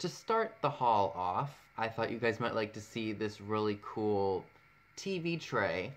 To start the haul off, I thought you guys might like to see this really cool TV tray.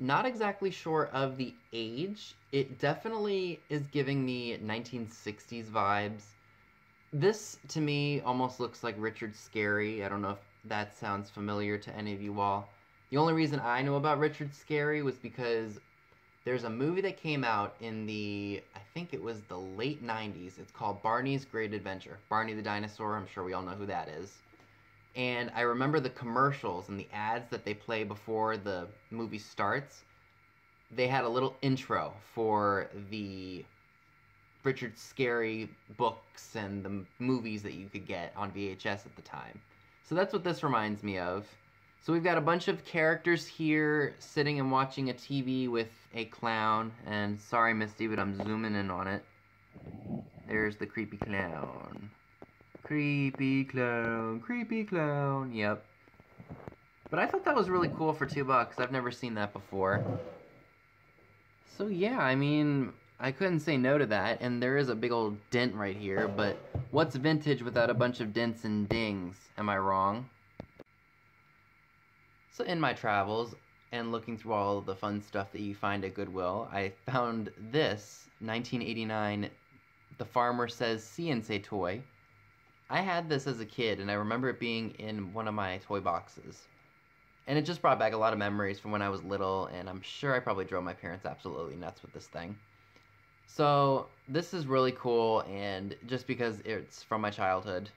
Not exactly sure of the age. It definitely is giving me 1960s vibes. This, to me, almost looks like Richard Scarry. I don't know if that sounds familiar to any of you all. The only reason I know about Richard Scarry was because there's a movie that came out in the, I think it was the late 90s. It's called Barney's Great Adventure. Barney the Dinosaur, I'm sure we all know who that is. And I remember the commercials and the ads that they play before the movie starts. They had a little intro for the Richard Scarry books and the movies that you could get on VHS at the time. So that's what this reminds me of. So we've got a bunch of characters here sitting and watching a TV with a clown. And sorry, Misty, but I'm zooming in on it. There's the creepy clown. Creepy clown, creepy clown. Yep. But I thought that was really cool for two bucks. I've never seen that before. So yeah, I mean, I couldn't say no to that, and there is a big old dent right here, but what's vintage without a bunch of dents and dings? Am I wrong? So in my travels, and looking through all the fun stuff that you find at Goodwill, I found this 1989 The Farmer Says Say toy. I had this as a kid, and I remember it being in one of my toy boxes. And it just brought back a lot of memories from when I was little, and I'm sure I probably drove my parents absolutely nuts with this thing. So, this is really cool, and just because it's from my childhood.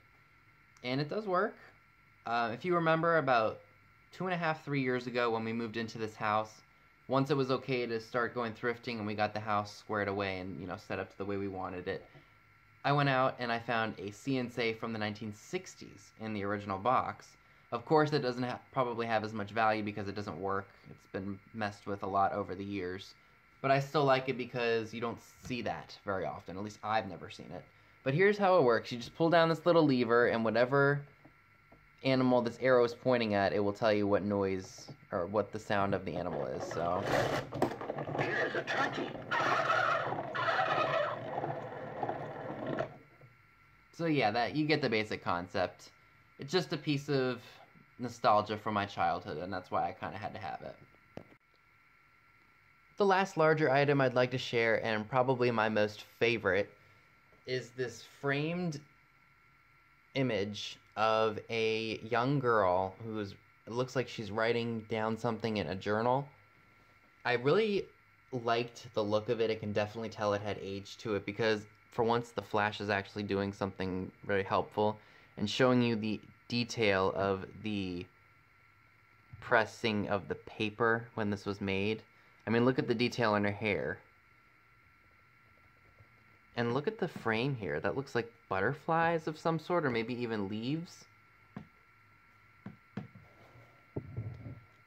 And it does work. Uh, if you remember, about two and a half, three years ago when we moved into this house, once it was okay to start going thrifting and we got the house squared away and, you know, set up to the way we wanted it, I went out and I found a See 'n Say from the 1960s in the original box. Of course, it doesn't ha- probably have as much value because it doesn't work. It's been messed with a lot over the years. But I still like it because you don't see that very often. At least I've never seen it. But here's how it works. You just pull down this little lever and whatever animal this arrow is pointing at, it will tell you what noise or what the sound of the animal is. So Here's a turkey. So yeah, that you get the basic concept. It's just a piece of nostalgia from my childhood, and that's why I kind of had to have it. The last larger item I'd like to share, and probably my most favorite, is this framed image of a young girl who's looks like she's writing down something in a journal. I really liked the look of it. I can definitely tell it had age to it because for once the flash is actually doing something very helpful and showing you the detail of the pressing of the paper when this was made. I mean, look at the detail in her hair. And look at the frame here. That looks like butterflies of some sort, or maybe even leaves.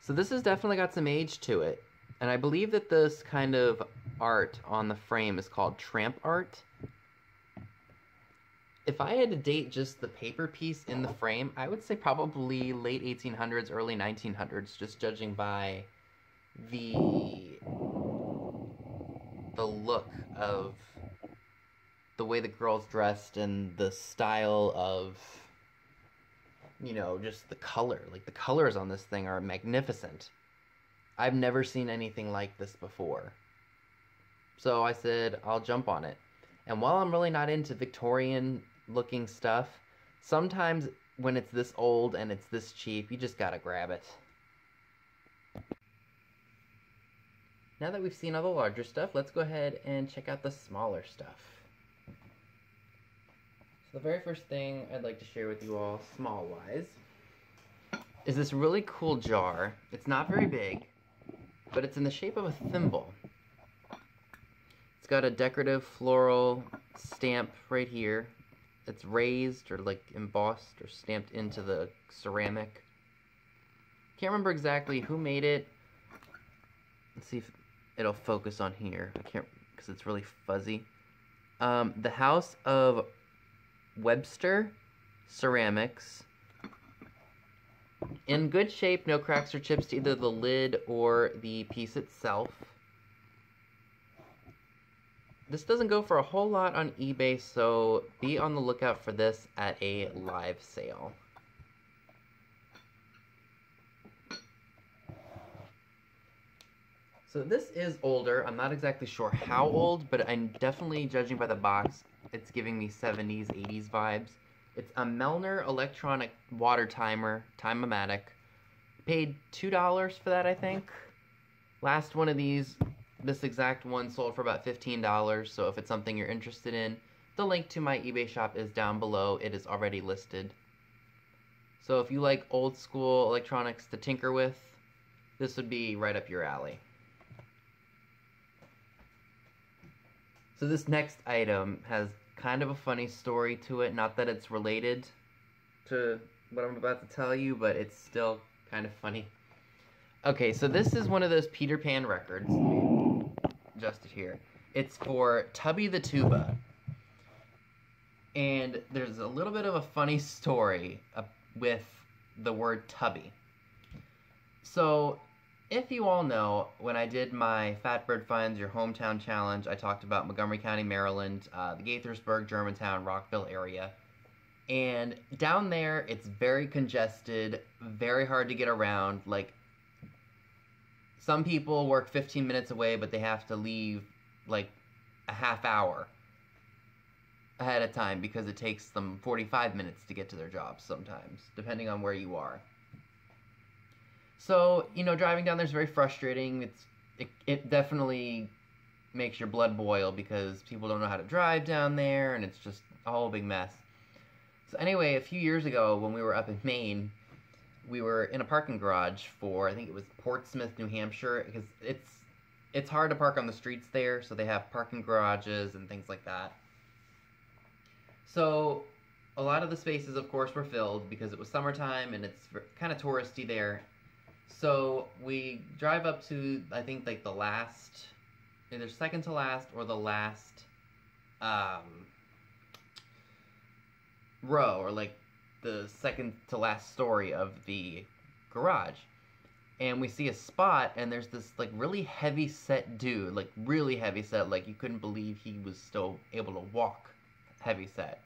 So this has definitely got some age to it. And I believe that this kind of art on the frame is called tramp art. If I had to date just the paper piece in the frame, I would say probably late 1800s, early 1900s, just judging by the the look of the way the girl's dressed and the style of you know just the color. Like the colors on this thing are magnificent. I've never seen anything like this before. So i said i'll jump on it. And while i'm really not into victorian looking stuff sometimes when it's this old and it's this cheap you just gotta grab it. Now that we've seen all the larger stuff let's go ahead and check out the smaller stuff so the very first thing I'd like to share with you all, small-wise, is this really cool jar. It's not very big, but it's in the shape of a thimble. It's got a decorative floral stamp right here. It's raised or like embossed or stamped into the ceramic. Can't remember exactly who made it. Let's see if it'll focus on here. I can't because it's really fuzzy. Um, the House of Webster Ceramics. In good shape, no cracks or chips to either the lid or the piece itself. this doesn't go for a whole lot on eBay, so be on the lookout for this at a live sale. So this is older. I'm not exactly sure how old, but I'm definitely judging by the box. It's giving me 70s, 80s vibes. It's a Melnor electronic water timer, time-o-matic. Paid $2 for that, I think. Last one of these, this exact one sold for about $15, so if it's something you're interested in, the link to my eBay shop is down below. It is already listed. So if you like old school electronics to tinker with, this would be right up your alley. So this next item has kind of a funny story to it. Not that it's related to what I'm about to tell you, but it's still kind of funny. Okay, so this is one of those Peter Pan records. Just here. It's for Tubby the Tuba. And there's a little bit of a funny story uh, with the word Tubby. So if you all know, when I did my Fatbird Finds Your Hometown Challenge, I talked about Montgomery County, Maryland, uh, the Gaithersburg, Germantown, Rockville area. And down there, it's very congested, very hard to get around. Like, some people work 15 minutes away, but they have to leave like a half hour ahead of time because it takes them 45 minutes to get to their jobs sometimes, depending on where you are. So, you know, driving down there is very frustrating. It's it, it definitely makes your blood boil because people don't know how to drive down there and it's just a whole big mess. So anyway, a few years ago when we were up in Maine, we were in a parking garage for I think it was Portsmouth, New Hampshire because it's it's hard to park on the streets there, so they have parking garages and things like that. So a lot of the spaces of course were filled because it was summertime and it's kind of touristy there so we drive up to I think like the last, either second to last or the last um, row or like the second to last story of the garage. And we see a spot, and there's this like really heavy set dude, like really heavy set, like you couldn't believe he was still able to walk heavy set.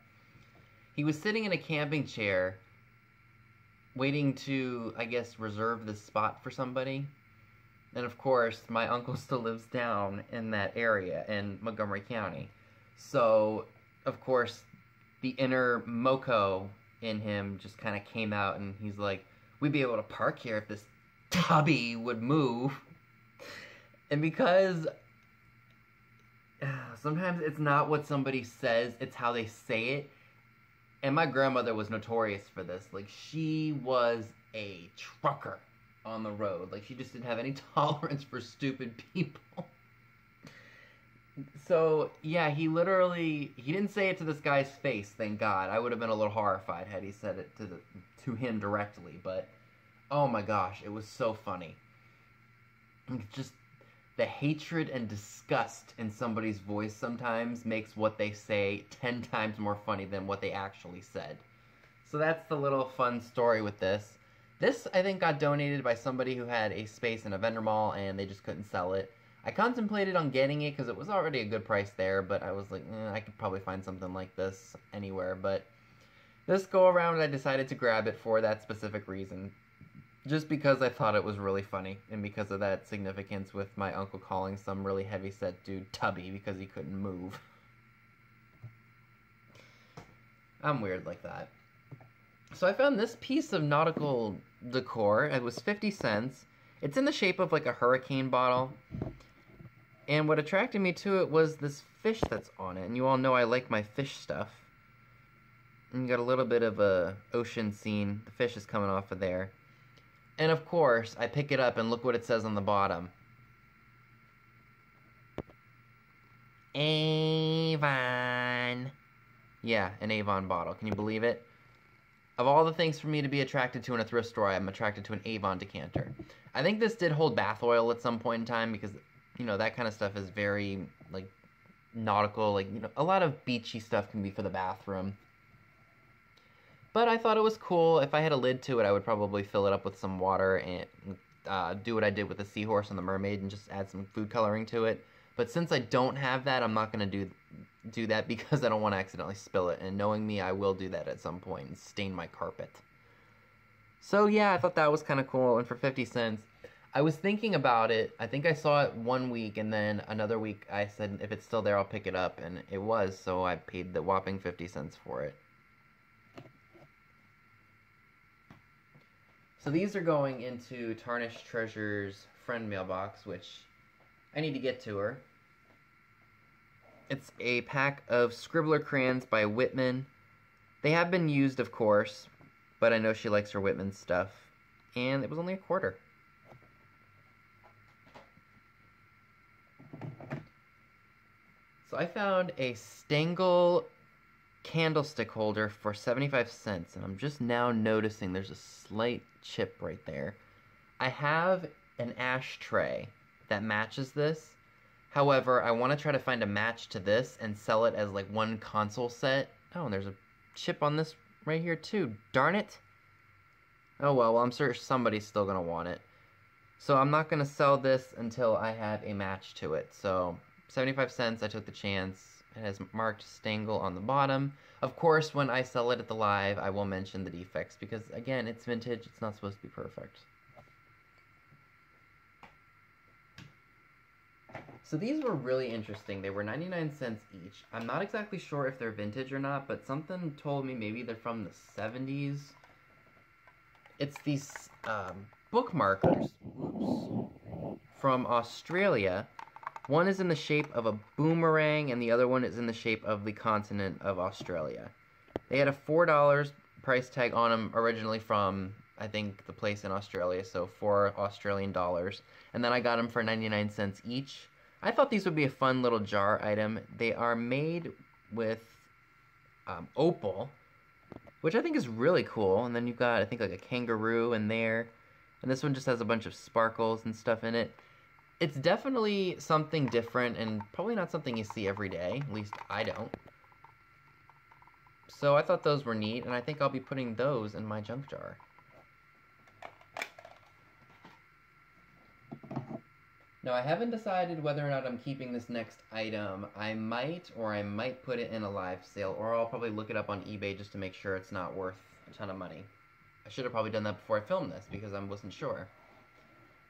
He was sitting in a camping chair waiting to, I guess, reserve this spot for somebody. And of course, my uncle still lives down in that area in Montgomery County. So, of course, the inner Moco in him just kind of came out and he's like, we'd be able to park here if this tubby would move. And because sometimes it's not what somebody says, it's how they say it and my grandmother was notorious for this. Like she was a trucker on the road. Like she just didn't have any tolerance for stupid people. so yeah, he literally he didn't say it to this guy's face, thank God. I would have been a little horrified had he said it to the to him directly, but oh my gosh, it was so funny. Just the hatred and disgust in somebody's voice sometimes makes what they say 10 times more funny than what they actually said. So that's the little fun story with this. This, I think, got donated by somebody who had a space in a vendor mall and they just couldn't sell it. I contemplated on getting it because it was already a good price there, but I was like, eh, I could probably find something like this anywhere. But this go around, I decided to grab it for that specific reason just because I thought it was really funny, and because of that significance with my uncle calling some really heavy set dude Tubby because he couldn't move. I'm weird like that. So I found this piece of nautical decor. It was 50 cents. It's in the shape of like a hurricane bottle. And what attracted me to it was this fish that's on it. And you all know I like my fish stuff. And you got a little bit of a ocean scene. The fish is coming off of there. And of course, I pick it up and look what it says on the bottom. Avon. Yeah, an Avon bottle. Can you believe it? Of all the things for me to be attracted to in a thrift store, I'm attracted to an Avon decanter. I think this did hold bath oil at some point in time because, you know, that kind of stuff is very, like, nautical. Like, you know, a lot of beachy stuff can be for the bathroom. But I thought it was cool. If I had a lid to it, I would probably fill it up with some water and uh, do what I did with the seahorse and the mermaid and just add some food coloring to it. But since I don't have that, I'm not gonna do do that because I don't want to accidentally spill it. And knowing me, I will do that at some point and stain my carpet. So yeah, I thought that was kind of cool. And for 50 cents, I was thinking about it. I think I saw it one week, and then another week I said if it's still there, I'll pick it up, and it was. So I paid the whopping 50 cents for it. So these are going into Tarnished Treasure's friend mailbox, which I need to get to her. It's a pack of Scribbler crayons by Whitman. They have been used, of course, but I know she likes her Whitman stuff. And it was only a quarter. So I found a Stangl candlestick holder for 75 cents, and I'm just now noticing there's a slight chip right there. I have an ashtray that matches this. However, I want to try to find a match to this and sell it as like one console set. Oh, and there's a chip on this right here too. Darn it. Oh well, well I'm sure somebody's still going to want it. So I'm not going to sell this until I have a match to it. So 75 cents, I took the chance. It has marked Stangl on the bottom. Of course, when I sell it at the live, I will mention the defects because, again, it's vintage. It's not supposed to be perfect. So these were really interesting. They were 99 cents each. I'm not exactly sure if they're vintage or not, but something told me maybe they're from the 70s. It's these um, bookmarkers oops, from Australia one is in the shape of a boomerang, and the other one is in the shape of the continent of Australia. They had a $4 price tag on them originally from, I think, the place in Australia, so 4 Australian dollars. And then I got them for 99 cents each. I thought these would be a fun little jar item. They are made with um, opal, which I think is really cool. And then you've got, I think, like a kangaroo in there. And this one just has a bunch of sparkles and stuff in it it's definitely something different and probably not something you see every day. At least I don't. So I thought those were neat, and I think I'll be putting those in my junk jar. Now, I haven't decided whether or not I'm keeping this next item. I might, or I might put it in a live sale, or I'll probably look it up on eBay just to make sure it's not worth a ton of money. I should have probably done that before I filmed this, because I wasn't sure.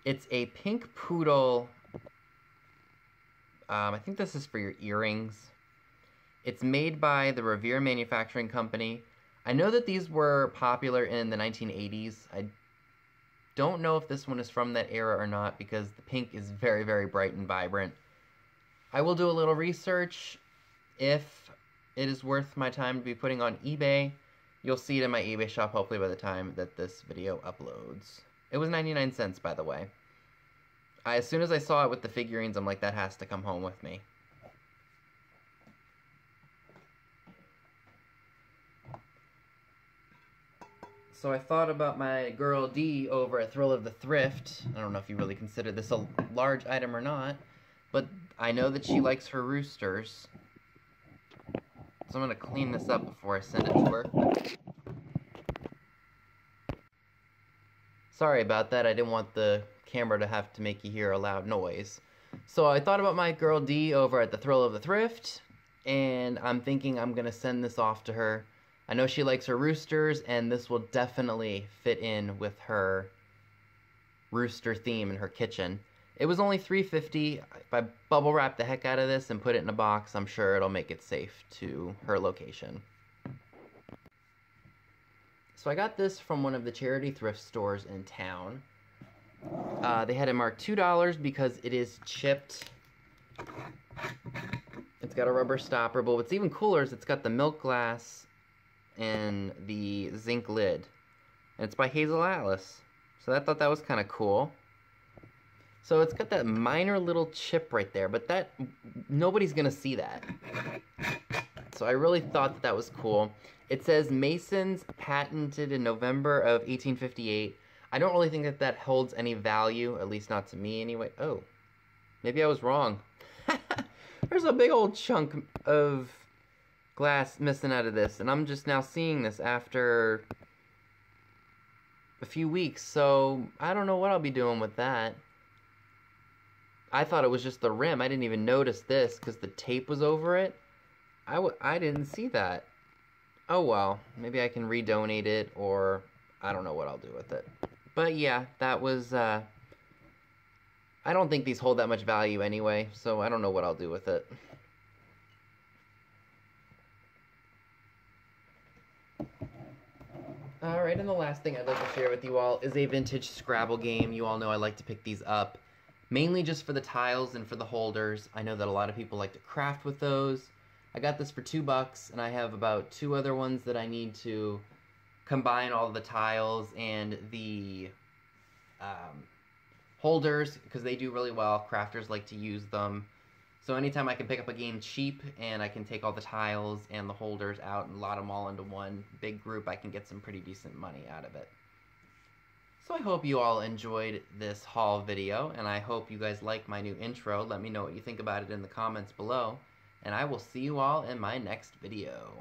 It's a pink poodle. Um, I think this is for your earrings. It's made by the Revere Manufacturing Company. I know that these were popular in the 1980s. I don't know if this one is from that era or not because the pink is very, very bright and vibrant. I will do a little research. If it is worth my time to be putting on eBay, you'll see it in my eBay shop hopefully by the time that this video uploads. It was 99 cents, by the way. I, as soon as I saw it with the figurines, I'm like, that has to come home with me. So I thought about my girl D over at Thrill of the Thrift. I don't know if you really consider this a large item or not, but I know that she likes her roosters. So I'm going to clean this up before I send it to her. Sorry about that. I didn't want the camera to have to make you hear a loud noise. So I thought about my girl D over at the Thrill of the Thrift, and I'm thinking I'm going to send this off to her. I know she likes her roosters, and this will definitely fit in with her rooster theme in her kitchen. It was only 350. If I bubble wrap the heck out of this and put it in a box, I'm sure it'll make it safe to her location. So I got this from one of the charity thrift stores in town. Uh, they had it marked $2 because it is chipped. It's got a rubber stopper, but what's even cooler is it's got the milk glass and the zinc lid. And it's by Hazel Atlas. So I thought that was kind of cool. So it's got that minor little chip right there, but that nobody's going to see that. So I really thought that that was cool. It says Masons patented in November of 1858. I don't really think that that holds any value, at least not to me anyway. Oh, maybe I was wrong. There's a big old chunk of glass missing out of this, and I'm just now seeing this after a few weeks, so I don't know what I'll be doing with that. I thought it was just the rim. I didn't even notice this because the tape was over it. I w- I didn't see that. Oh well, maybe I can redonate it or I don't know what I'll do with it. But yeah, that was uh I don't think these hold that much value anyway, so I don't know what I'll do with it. Alright, and the last thing I'd like to share with you all is a vintage Scrabble game. You all know I like to pick these up, mainly just for the tiles and for the holders. I know that a lot of people like to craft with those. I got this for two bucks, and I have about two other ones that I need to combine all the tiles and the um, holders because they do really well. Crafters like to use them. So anytime I can pick up a game cheap and I can take all the tiles and the holders out and lot them all into one big group, I can get some pretty decent money out of it. So I hope you all enjoyed this haul video and I hope you guys like my new intro. Let me know what you think about it in the comments below and I will see you all in my next video.